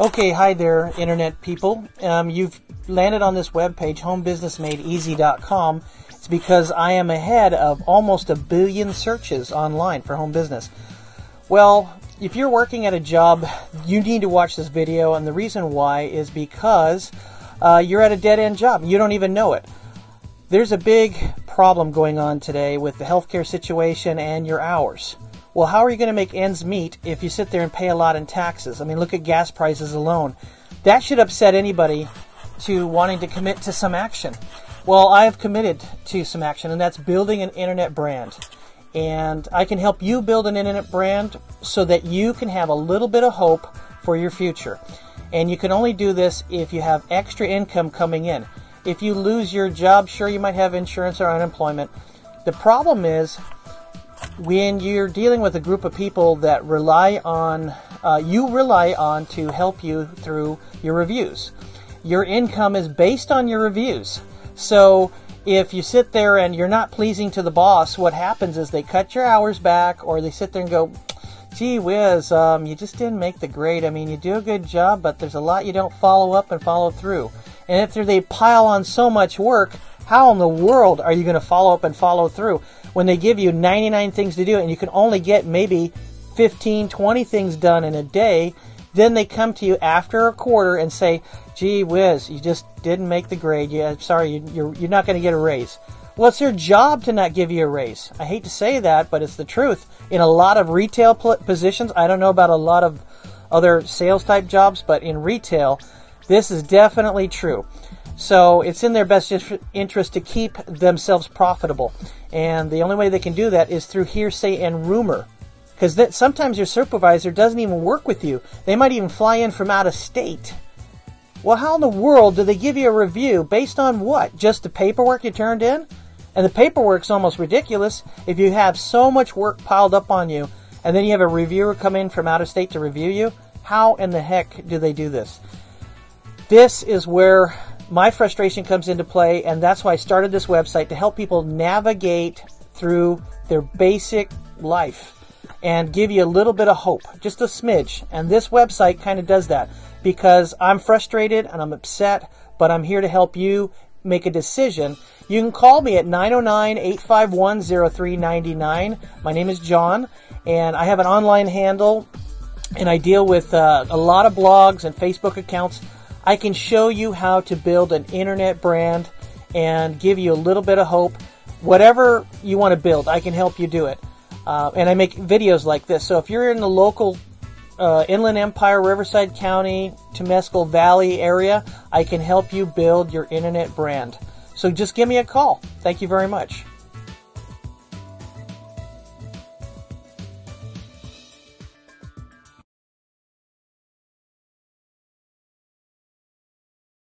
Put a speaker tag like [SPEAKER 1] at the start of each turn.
[SPEAKER 1] Okay, hi there, internet people. Um, you've landed on this webpage, homebusinessmadeez.com. It's because I am ahead of almost a billion searches online for home business. Well, if you're working at a job, you need to watch this video, and the reason why is because uh, you're at a dead end job. You don't even know it. There's a big problem going on today with the healthcare situation and your hours. Well, how are you going to make ends meet if you sit there and pay a lot in taxes? I mean, look at gas prices alone. That should upset anybody to wanting to commit to some action. Well, I have committed to some action, and that's building an internet brand. And I can help you build an internet brand so that you can have a little bit of hope for your future. And you can only do this if you have extra income coming in. If you lose your job, sure, you might have insurance or unemployment. The problem is when you're dealing with a group of people that rely on uh, you rely on to help you through your reviews. Your income is based on your reviews. So if you sit there and you're not pleasing to the boss what happens is they cut your hours back or they sit there and go gee whiz um, you just didn't make the grade. I mean you do a good job but there's a lot you don't follow up and follow through. And if they pile on so much work how in the world are you going to follow up and follow through when they give you 99 things to do and you can only get maybe 15, 20 things done in a day? Then they come to you after a quarter and say, gee whiz, you just didn't make the grade. Yeah, sorry, you're, you're not going to get a raise. Well, it's their job to not give you a raise. I hate to say that, but it's the truth. In a lot of retail positions, I don't know about a lot of other sales type jobs, but in retail, this is definitely true. So it's in their best interest to keep themselves profitable. And the only way they can do that is through hearsay and rumor. Because sometimes your supervisor doesn't even work with you. They might even fly in from out of state. Well, how in the world do they give you a review based on what? Just the paperwork you turned in? And the paperwork's almost ridiculous if you have so much work piled up on you and then you have a reviewer come in from out of state to review you. How in the heck do they do this? This is where my frustration comes into play, and that's why I started this website to help people navigate through their basic life and give you a little bit of hope, just a smidge. And this website kind of does that because I'm frustrated and I'm upset, but I'm here to help you make a decision. You can call me at 909 851 0399. My name is John, and I have an online handle, and I deal with uh, a lot of blogs and Facebook accounts I can show you how to build an internet brand and give you a little bit of hope. Whatever you want to build, I can help you do it. Uh, and I make videos like this. So if you're in the local uh, Inland Empire, Riverside County, Temescal Valley area, I can help you build your internet brand. So just give me a call. Thank you very much.